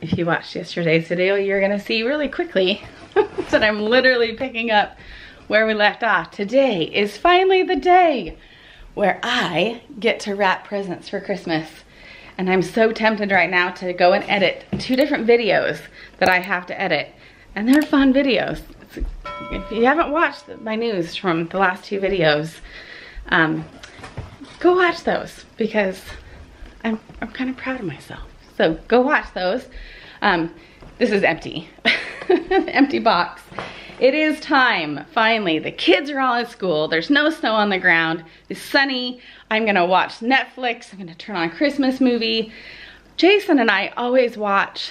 if you watched yesterday's video, you're gonna see really quickly that I'm literally picking up where we left off. Today is finally the day where I get to wrap presents for Christmas. And I'm so tempted right now to go and edit two different videos that I have to edit. And they're fun videos. If you haven't watched my news from the last two videos, um, go watch those because I'm, I'm kind of proud of myself. So go watch those. Um, this is empty, empty box. It is time, finally. The kids are all at school. There's no snow on the ground. It's sunny. I'm gonna watch Netflix. I'm gonna turn on a Christmas movie. Jason and I always watch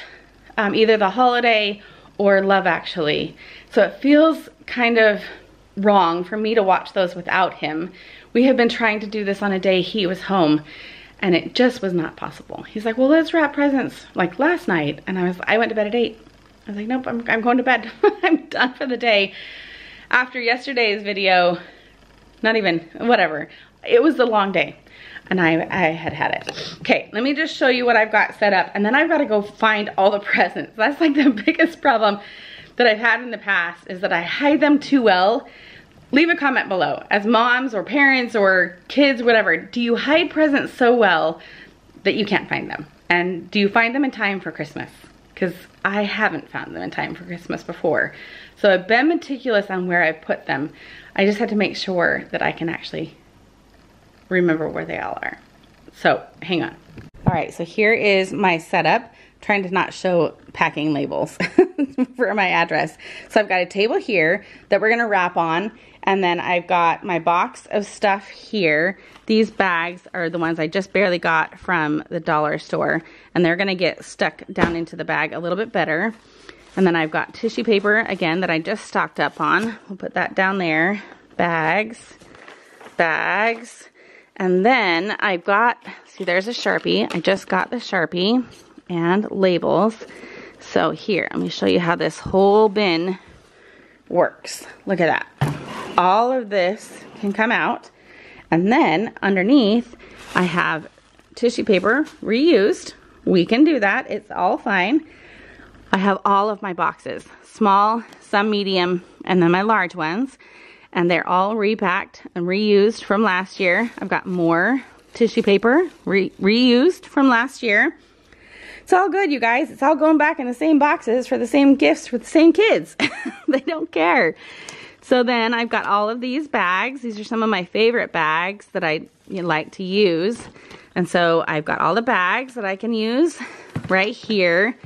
um, either The Holiday or Love Actually. So it feels kind of wrong for me to watch those without him. We have been trying to do this on a day he was home and it just was not possible. He's like, well, let's wrap presents like last night. And I was, I went to bed at eight. I was like, nope, I'm, I'm going to bed. I'm done for the day. After yesterday's video, not even, whatever. It was a long day and I, I had had it. Okay, let me just show you what I've got set up and then I've got to go find all the presents. That's like the biggest problem that I've had in the past is that I hide them too well leave a comment below. As moms or parents or kids, whatever, do you hide presents so well that you can't find them? And do you find them in time for Christmas? Because I haven't found them in time for Christmas before. So I've been meticulous on where I put them. I just had to make sure that I can actually remember where they all are. So hang on. All right, so here is my setup trying to not show packing labels for my address. So I've got a table here that we're gonna wrap on and then I've got my box of stuff here. These bags are the ones I just barely got from the dollar store and they're gonna get stuck down into the bag a little bit better. And then I've got tissue paper again that I just stocked up on. We'll put that down there. Bags, bags. And then I've got, see there's a Sharpie. I just got the Sharpie and labels. So here, let me show you how this whole bin works. Look at that. All of this can come out. And then underneath, I have tissue paper reused. We can do that. It's all fine. I have all of my boxes. Small, some medium, and then my large ones. And they're all repacked and reused from last year. I've got more tissue paper re reused from last year. It's all good, you guys. It's all going back in the same boxes for the same gifts for the same kids. they don't care. So then I've got all of these bags. These are some of my favorite bags that I like to use. And so I've got all the bags that I can use right here.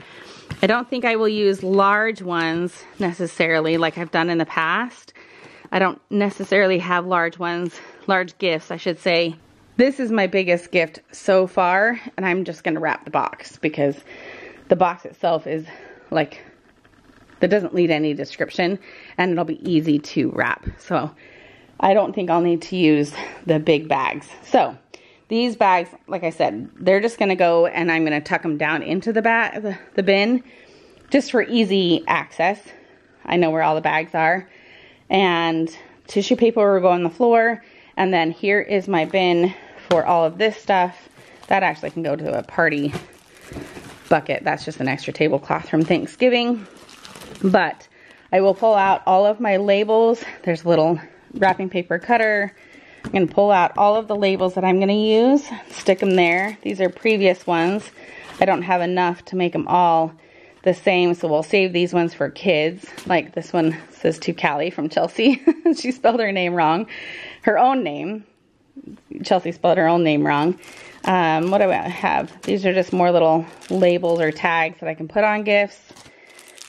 I don't think I will use large ones necessarily like I've done in the past. I don't necessarily have large ones, large gifts, I should say, this is my biggest gift so far, and I'm just going to wrap the box because the box itself is like, that doesn't need any description, and it'll be easy to wrap. So I don't think I'll need to use the big bags. So these bags, like I said, they're just to go and I'm to tuck them down into the, bag, the, the bin just for easy access. I know where all the bags are. And tissue paper will go on the floor. And then here is my bin for all of this stuff. That actually can go to a party bucket. That's just an extra tablecloth from Thanksgiving. But I will pull out all of my labels. There's a little wrapping paper cutter. I'm going to pull out all of the labels that I'm going to use, stick them there. These are previous ones. I don't have enough to make them all the same, so we'll save these ones for kids. Like this one says to Callie from Chelsea. she spelled her name wrong. Her own name. Chelsea spelled her own name wrong. Um, what do I have? These are just more little labels or tags that I can put on gifts.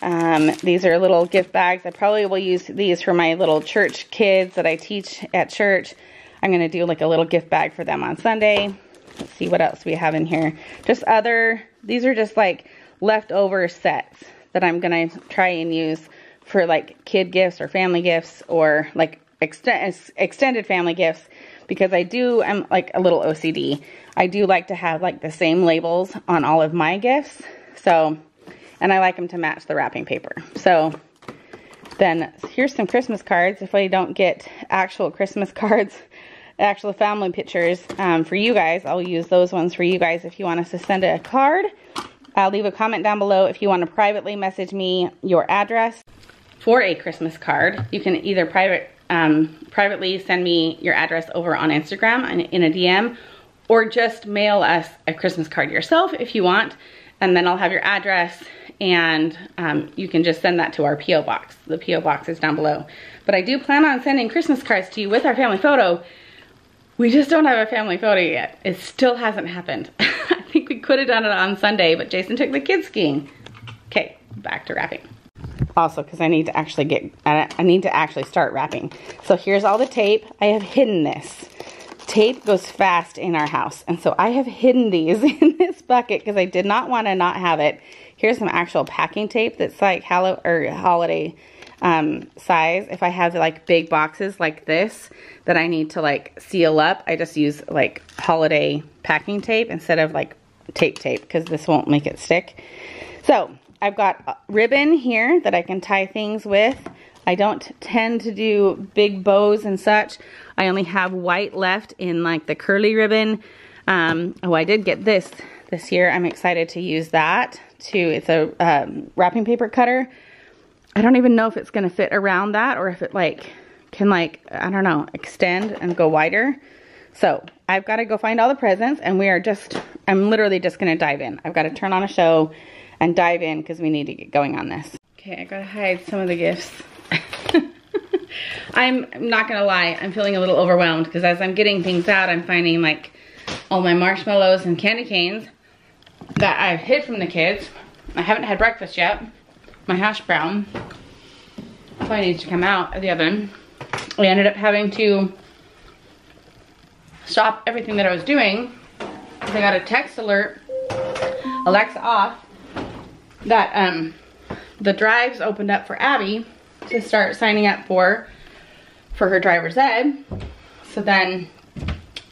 Um, these are little gift bags. I probably will use these for my little church kids that I teach at church. I'm going to do like a little gift bag for them on Sunday. Let's see what else we have in here. Just other, these are just like leftover sets that I'm going to try and use for like kid gifts or family gifts or like extend, extended family gifts because I do, I'm like a little OCD. I do like to have like the same labels on all of my gifts. So, and I like them to match the wrapping paper. So then here's some Christmas cards. If I don't get actual Christmas cards, actual family pictures um, for you guys, I'll use those ones for you guys if you want us to send a card. I'll leave a comment down below if you want to privately message me your address for a Christmas card. You can either private um, privately send me your address over on Instagram in a DM or just mail us a Christmas card yourself if you want and then I'll have your address and um, you can just send that to our P.O. box. The P.O. box is down below. But I do plan on sending Christmas cards to you with our family photo. We just don't have a family photo yet. It still hasn't happened. I think we could have done it on Sunday, but Jason took the kids skiing. Okay, back to wrapping. Also, because I need to actually get, I need to actually start wrapping. So here's all the tape. I have hidden this. Tape goes fast in our house. And so I have hidden these in this bucket because I did not want to not have it. Here's some actual packing tape that's like hello or holiday um, size. If I have like big boxes like this that I need to like seal up, I just use like holiday packing tape instead of like tape tape because this won't make it stick. So I've got ribbon here that I can tie things with. I don't tend to do big bows and such. I only have white left in like the curly ribbon. Um, oh, I did get this this year. I'm excited to use that too. It's a um, wrapping paper cutter. I don't even know if it's going to fit around that or if it like can like, I don't know, extend and go wider. So I've got to go find all the presents and we are just, I'm literally just going to dive in. I've got to turn on a show and dive in because we need to get going on this. Okay, I got to hide some of the gifts. I'm not gonna lie, I'm feeling a little overwhelmed because as I'm getting things out, I'm finding like all my marshmallows and candy canes that I've hid from the kids. I haven't had breakfast yet. My hash brown. So I need to come out of the oven. I ended up having to stop everything that I was doing. I got a text alert, Alexa off, that um, the drives opened up for Abby to start signing up for for her driver's ed. So then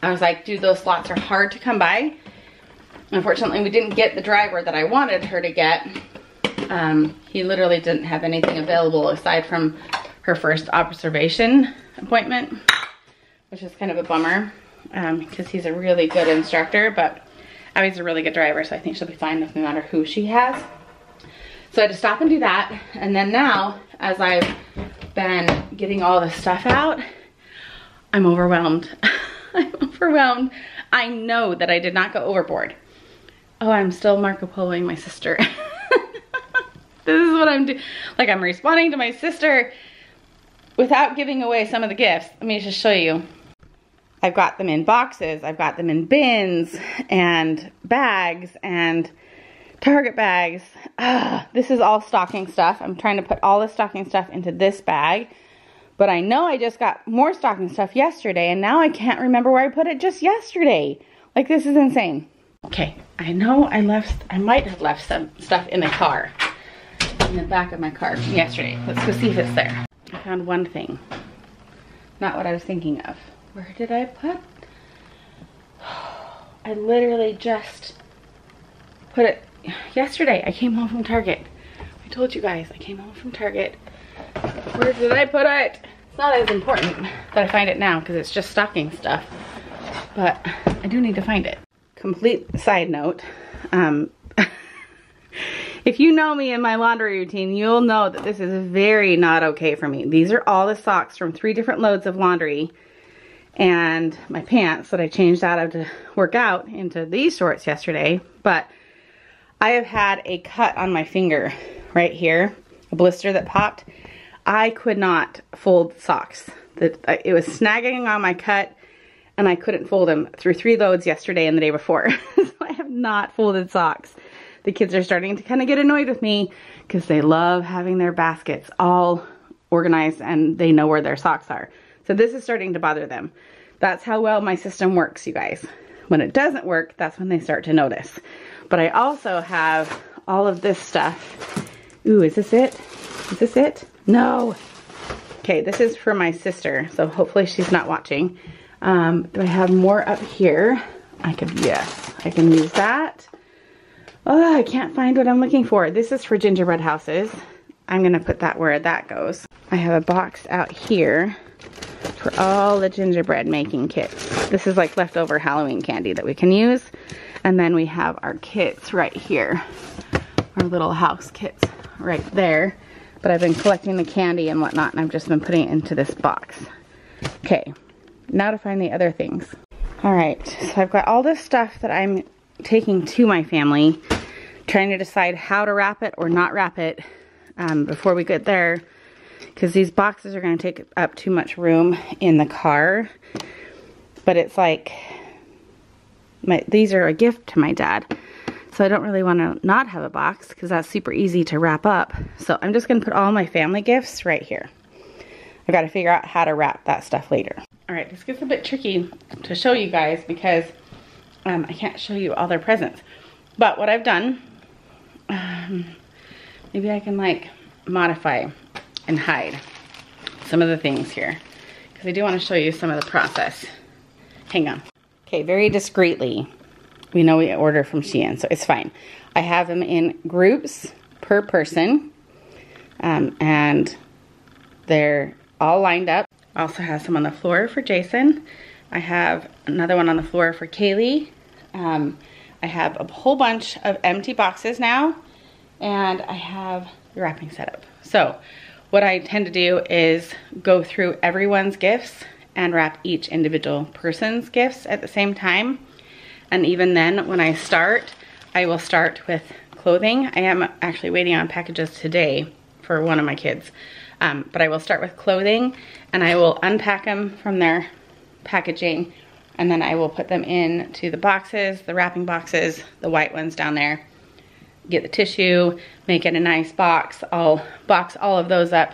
I was like, dude, those slots are hard to come by. Unfortunately, we didn't get the driver that I wanted her to get. Um, he literally didn't have anything available aside from her first observation appointment, which is kind of a bummer because um, he's a really good instructor, but Abby's a really good driver, so I think she'll be fine no matter who she has. So I had to stop and do that. And then now, as I've been getting all the stuff out, I'm overwhelmed. I'm overwhelmed. I know that I did not go overboard. Oh, I'm still Marco Poloing my sister. this is what I'm doing. Like I'm responding to my sister without giving away some of the gifts. Let me just show you. I've got them in boxes. I've got them in bins and bags and Target bags. Ugh, this is all stocking stuff. I'm trying to put all the stocking stuff into this bag. But I know I just got more stocking stuff yesterday and now I can't remember where I put it just yesterday. Like this is insane. Okay, I know I left, I might have left some stuff in the car. In the back of my car yesterday. Let's go see if it's there. I found one thing. Not what I was thinking of. Where did I put? I literally just put it yesterday I came home from Target. I told you guys I came home from Target. Where did I put it? It's not as important that I find it now because it's just stocking stuff. But I do need to find it. Complete side note. Um, if you know me and my laundry routine, you'll know that this is very not okay for me. These are all the socks from three different loads of laundry and my pants that I changed out of to work out into these shorts yesterday. But I have had a cut on my finger right here, a blister that popped. I could not fold socks. It was snagging on my cut and I couldn't fold them through three loads yesterday and the day before. so I have not folded socks. The kids are starting to kind of get annoyed with me because they love having their baskets all organized and they know where their socks are. So this is starting to bother them. That's how well my system works, you guys. When it doesn't work, that's when they start to notice. But I also have all of this stuff. Ooh, is this it? Is this it? No. Okay, this is for my sister, so hopefully she's not watching. Um, do I have more up here? I could, yes, I can use that. Oh, I can't find what I'm looking for. This is for gingerbread houses. I'm gonna put that where that goes. I have a box out here for all the gingerbread making kits. This is like leftover Halloween candy that we can use. And then we have our kits right here, our little house kits right there. But I've been collecting the candy and whatnot and I've just been putting it into this box. Okay, now to find the other things. All right, so I've got all this stuff that I'm taking to my family, trying to decide how to wrap it or not wrap it um, before we get there because these boxes are going to take up too much room in the car. But it's like, my, these are a gift to my dad. So I don't really want to not have a box because that's super easy to wrap up. So I'm just going to put all my family gifts right here. I've got to figure out how to wrap that stuff later. All right, this gets a bit tricky to show you guys because um, I can't show you all their presents. But what I've done, um, maybe I can like modify and hide some of the things here because I do want to show you some of the process. Hang on. Okay, very discreetly, we know we order from Shein, so it's fine. I have them in groups per person, um, and they're all lined up. Also have some on the floor for Jason. I have another one on the floor for Kaylee. Um, I have a whole bunch of empty boxes now, and I have the wrapping set up. So what I tend to do is go through everyone's gifts and wrap each individual person's gifts at the same time. And even then, when I start, I will start with clothing. I am actually waiting on packages today for one of my kids. Um, but I will start with clothing and I will unpack them from their packaging and then I will put them into the boxes, the wrapping boxes, the white ones down there get the tissue, make it a nice box. I'll box all of those up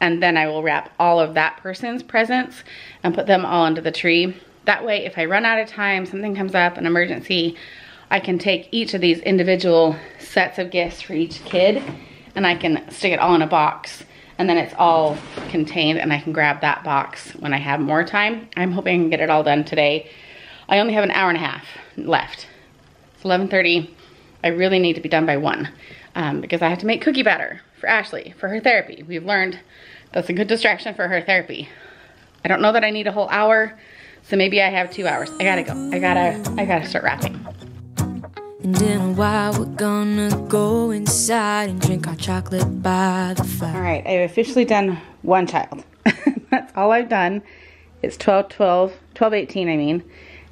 and then I will wrap all of that person's presents and put them all into the tree. That way, if I run out of time, something comes up, an emergency, I can take each of these individual sets of gifts for each kid and I can stick it all in a box and then it's all contained and I can grab that box when I have more time. I'm hoping I can get it all done today. I only have an hour and a half left. It's 11.30. I really need to be done by one um, because I have to make cookie batter for Ashley for her therapy. We've learned that's a good distraction for her therapy. I don't know that I need a whole hour, so maybe I have two hours. I gotta go. I gotta, I gotta start wrapping. And in a while we're gonna go inside and drink our chocolate by the fire. All right, I've officially done one child. That's all I've done. It's 12, 12, 12, 18 I mean.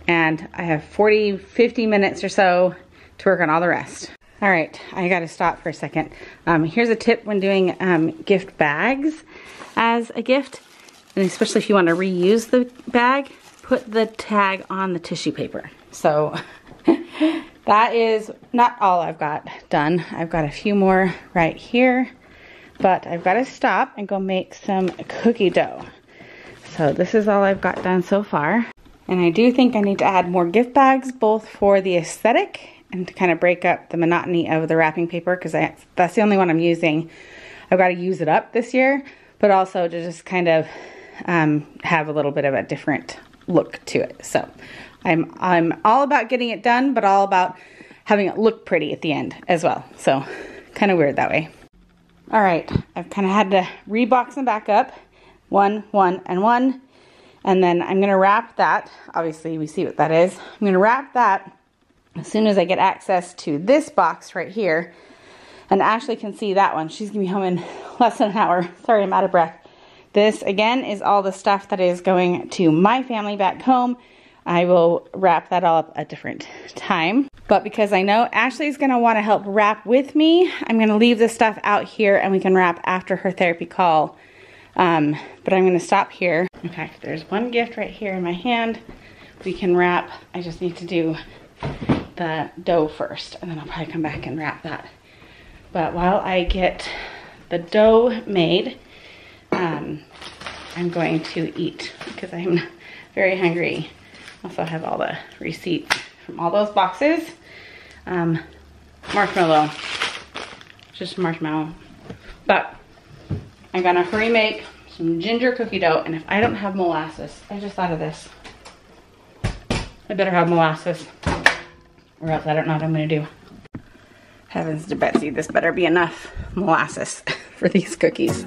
And I have 40, 50 minutes or so to work on all the rest. All right, I gotta stop for a second. Um, here's a tip when doing um, gift bags as a gift, and especially if you wanna reuse the bag, put the tag on the tissue paper. So that is not all I've got done. I've got a few more right here, but I've gotta stop and go make some cookie dough. So this is all I've got done so far. And I do think I need to add more gift bags, both for the aesthetic and to kind of break up the monotony of the wrapping paper because that's the only one I'm using. I've got to use it up this year, but also to just kind of um, have a little bit of a different look to it. So I'm, I'm all about getting it done, but all about having it look pretty at the end as well. So kind of weird that way. All right, I've kind of had to rebox them back up. One, one, and one. And then I'm gonna wrap that. Obviously, we see what that is. I'm gonna wrap that as soon as I get access to this box right here, and Ashley can see that one. She's gonna be home in less than an hour. Sorry, I'm out of breath. This, again, is all the stuff that is going to my family back home. I will wrap that all up a different time. But because I know Ashley's gonna wanna help wrap with me, I'm gonna leave this stuff out here and we can wrap after her therapy call. Um, but I'm gonna stop here. In fact, there's one gift right here in my hand. We can wrap, I just need to do the dough first and then I'll probably come back and wrap that. But while I get the dough made, um, I'm going to eat because I'm very hungry. Also have all the receipts from all those boxes. Um, marshmallow, just marshmallow. But I'm gonna hurry make some ginger cookie dough and if I don't have molasses, I just thought of this. I better have molasses or else I don't know what I'm gonna do. Heavens to Betsy, this better be enough molasses for these cookies.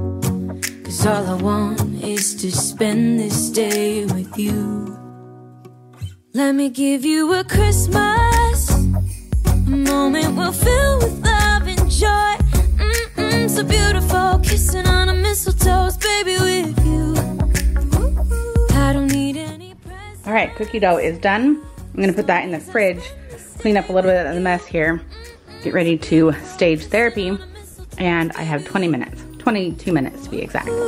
Cause all I want is to spend this day with you. Let me give you a Christmas, a moment we'll fill with love and joy. Mm-mm, so beautiful, kissing on a mistletoe, baby, with you. I don't need any presents. All right, cookie dough is done. I'm gonna put that in the fridge clean up a little bit of the mess here, get ready to stage therapy, and I have 20 minutes, 22 minutes to be exact. All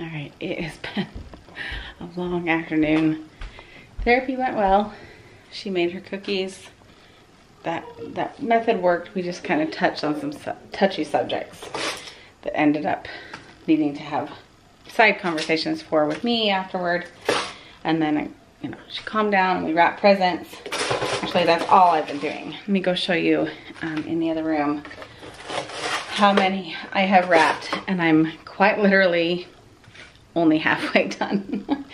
right, it has been a long afternoon. Therapy went well. She made her cookies. That, that method worked. We just kind of touched on some su touchy subjects that ended up needing to have side conversations for with me afterward. And then you know, she calmed down and we wrapped presents. Actually, that's all I've been doing. Let me go show you um, in the other room how many I have wrapped and I'm quite literally only halfway done.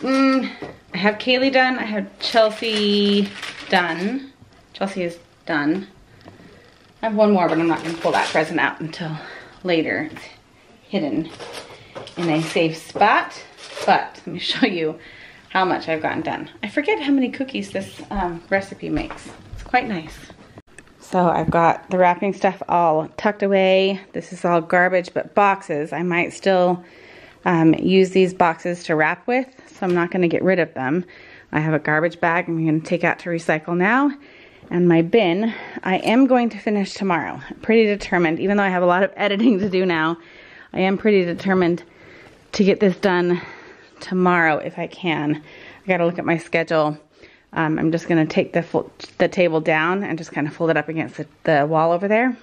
mm, I have Kaylee done, I have Chelsea done. Chelsea is done. I have one more, but I'm not gonna pull that present out until later. It's hidden in a safe spot. But let me show you how much I've gotten done. I forget how many cookies this um, recipe makes. It's quite nice. So I've got the wrapping stuff all tucked away. This is all garbage, but boxes. I might still um, use these boxes to wrap with, so I'm not gonna get rid of them. I have a garbage bag I'm gonna take out to recycle now. And my bin, I am going to finish tomorrow. I'm pretty determined, even though I have a lot of editing to do now, I am pretty determined to get this done tomorrow if I can. I gotta look at my schedule. Um, I'm just gonna take the, the table down and just kind of fold it up against the, the wall over there.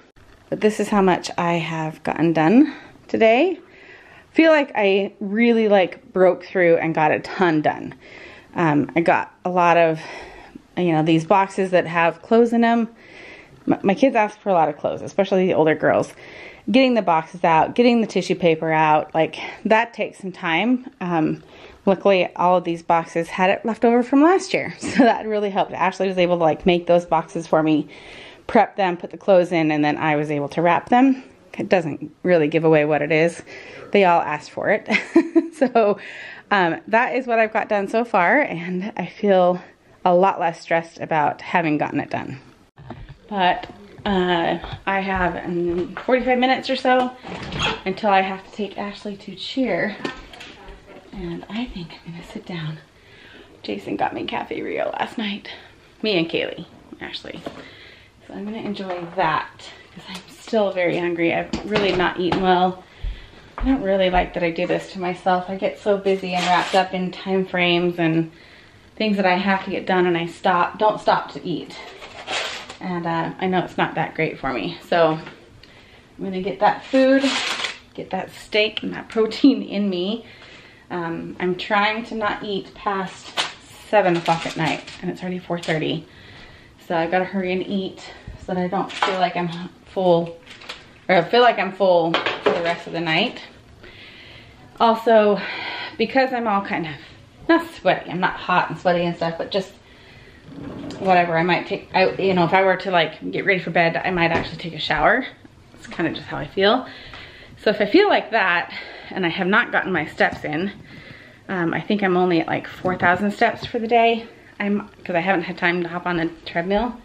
But this is how much I have gotten done today. feel like I really like broke through and got a ton done. Um, I got a lot of, you know, these boxes that have clothes in them. My, my kids ask for a lot of clothes, especially the older girls getting the boxes out, getting the tissue paper out, like that takes some time. Um, luckily, all of these boxes had it left over from last year, so that really helped. Ashley was able to like make those boxes for me, prep them, put the clothes in, and then I was able to wrap them. It doesn't really give away what it is. They all asked for it. so um, that is what I've got done so far, and I feel a lot less stressed about having gotten it done. But uh, I have 45 minutes or so until I have to take Ashley to cheer. And I think I'm gonna sit down. Jason got me Cafe Rio last night. Me and Kaylee, Ashley. So I'm gonna enjoy that because I'm still very hungry. I've really not eaten well. I don't really like that I do this to myself. I get so busy and wrapped up in time frames and things that I have to get done and I stop, don't stop to eat and uh, I know it's not that great for me. So I'm gonna get that food, get that steak and that protein in me. Um, I'm trying to not eat past seven o'clock at night and it's already 4.30. So I gotta hurry and eat so that I don't feel like I'm full, or I feel like I'm full for the rest of the night. Also, because I'm all kind of, not sweaty, I'm not hot and sweaty and stuff, but just whatever, I might take, I, you know, if I were to like get ready for bed, I might actually take a shower. It's kind of just how I feel. So if I feel like that, and I have not gotten my steps in, um, I think I'm only at like 4,000 steps for the day. I'm, because I haven't had time to hop on the treadmill.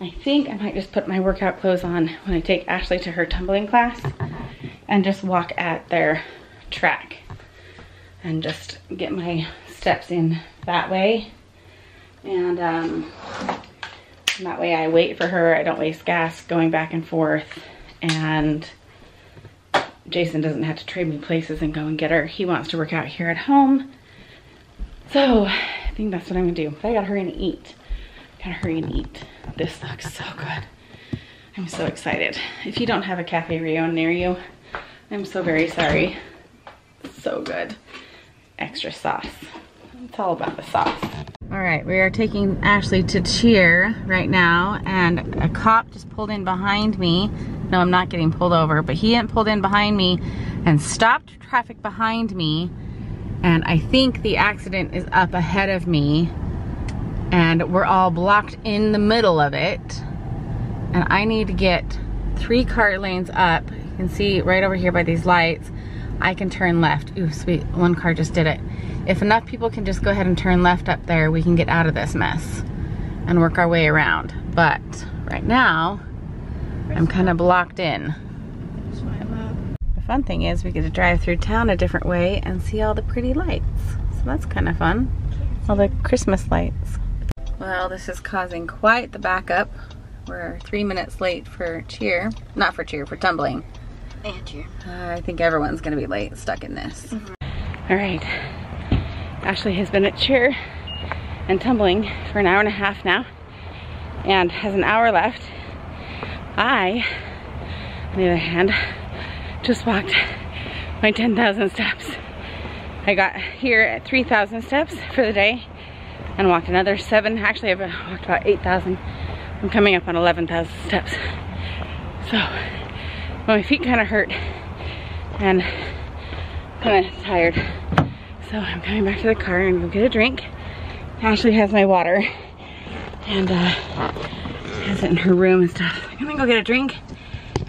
I think I might just put my workout clothes on when I take Ashley to her tumbling class and just walk at their track and just get my steps in that way and um, that way I wait for her. I don't waste gas going back and forth. And Jason doesn't have to trade me places and go and get her. He wants to work out here at home. So I think that's what I'm gonna do. But I gotta hurry and eat. Gotta hurry and eat. This looks so good. I'm so excited. If you don't have a Cafe Rio near you, I'm so very sorry. so good. Extra sauce. It's all about the sauce. Right, we are taking Ashley to cheer right now and a cop just pulled in behind me. No, I'm not getting pulled over, but he pulled in behind me and stopped traffic behind me. And I think the accident is up ahead of me and we're all blocked in the middle of it. And I need to get three car lanes up. You can see right over here by these lights, I can turn left. Ooh, sweet, one car just did it. If enough people can just go ahead and turn left up there, we can get out of this mess and work our way around. But right now, I'm kind of blocked in. The fun thing is we get to drive through town a different way and see all the pretty lights. So that's kind of fun. All the Christmas lights. Well, this is causing quite the backup. We're three minutes late for cheer. Not for cheer, for tumbling. And cheer. Uh, I think everyone's gonna be late, stuck in this. Mm -hmm. All right. Ashley has been at cheer and tumbling for an hour and a half now and has an hour left. I, on the other hand, just walked my 10,000 steps. I got here at 3,000 steps for the day and walked another seven. Actually, I've walked about 8,000. I'm coming up on 11,000 steps. So, my feet kind of hurt and kind of tired. So I'm coming back to the car and go get a drink. Ashley has my water and uh, has it in her room and stuff. I'm gonna go get a drink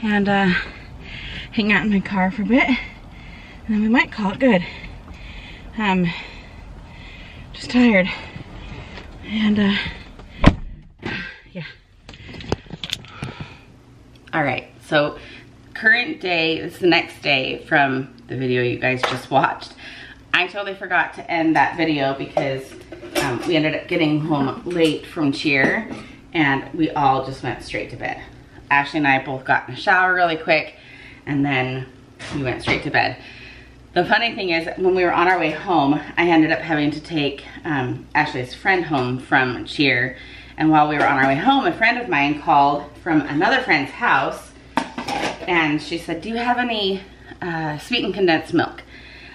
and uh, hang out in my car for a bit and then we might call it good. Um, just tired and uh, yeah. All right, so current day, is the next day from the video you guys just watched. I totally forgot to end that video because um, we ended up getting home late from cheer and we all just went straight to bed. Ashley and I both got in the shower really quick and then we went straight to bed. The funny thing is when we were on our way home, I ended up having to take um, Ashley's friend home from cheer. And while we were on our way home, a friend of mine called from another friend's house and she said, do you have any uh, sweetened condensed milk?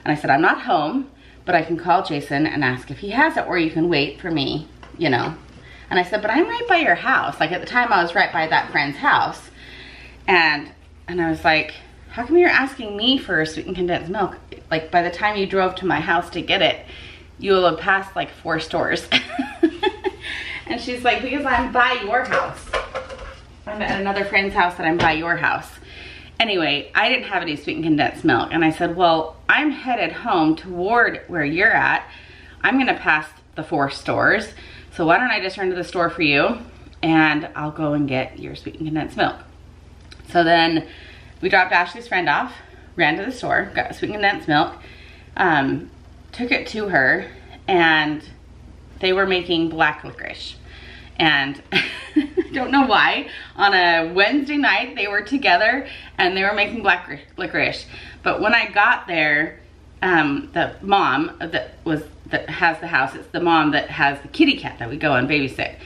And I said, I'm not home, but I can call Jason and ask if he has it, or you can wait for me, you know. And I said, but I'm right by your house. Like at the time I was right by that friend's house. And, and I was like, how come you're asking me for sweetened condensed milk? Like by the time you drove to my house to get it, you will have passed like four stores. and she's like, because I'm by your house. I'm at another friend's house that I'm by your house. Anyway, I didn't have any sweetened condensed milk. And I said, well, I'm headed home toward where you're at. I'm gonna pass the four stores. So why don't I just run to the store for you and I'll go and get your sweetened condensed milk. So then we dropped Ashley's friend off, ran to the store, got sweetened condensed milk, um, took it to her and they were making black licorice and I don't know why. On a Wednesday night they were together and they were making black licorice. But when I got there um, the mom that was that has the house it's the mom that has the kitty cat that we go and babysit.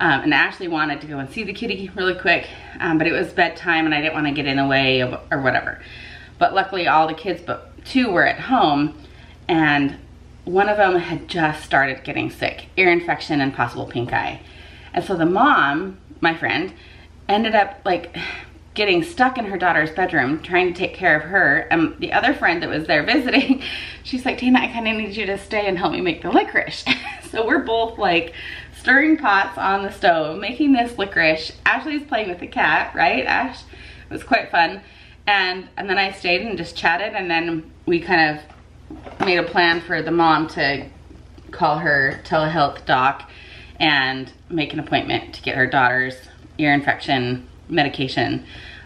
Um, and Ashley wanted to go and see the kitty really quick um, but it was bedtime and I didn't want to get in the way of, or whatever. But luckily all the kids but two were at home and one of them had just started getting sick ear infection and possible pink eye and so the mom, my friend, ended up like getting stuck in her daughter's bedroom trying to take care of her. And the other friend that was there visiting, she's like, Tina, I kind of need you to stay and help me make the licorice. so we're both like stirring pots on the stove, making this licorice. Ashley's playing with the cat, right, Ash? It was quite fun. And, and then I stayed and just chatted and then we kind of made a plan for the mom to call her telehealth doc and make an appointment to get her daughter's ear infection medication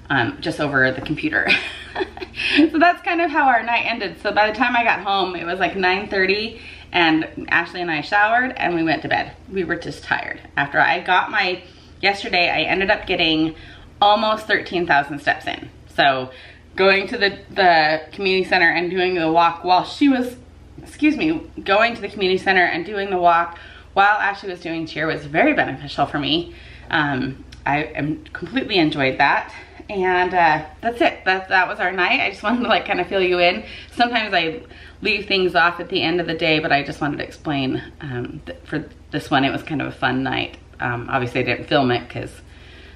um, just over the computer. so that's kind of how our night ended. So by the time I got home, it was like 9.30 and Ashley and I showered and we went to bed. We were just tired. After I got my, yesterday I ended up getting almost 13,000 steps in. So going to the, the community center and doing the walk while she was, excuse me, going to the community center and doing the walk while Ashley was doing cheer was very beneficial for me. Um, I am completely enjoyed that. And uh, that's it. That, that was our night. I just wanted to like kind of fill you in. Sometimes I leave things off at the end of the day, but I just wanted to explain um, for this one, it was kind of a fun night. Um, obviously I didn't film it because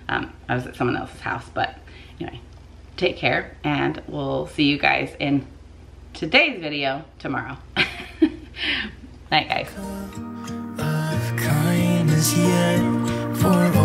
um, I was at someone else's house, but anyway, take care and we'll see you guys in today's video tomorrow. Night guys is yet for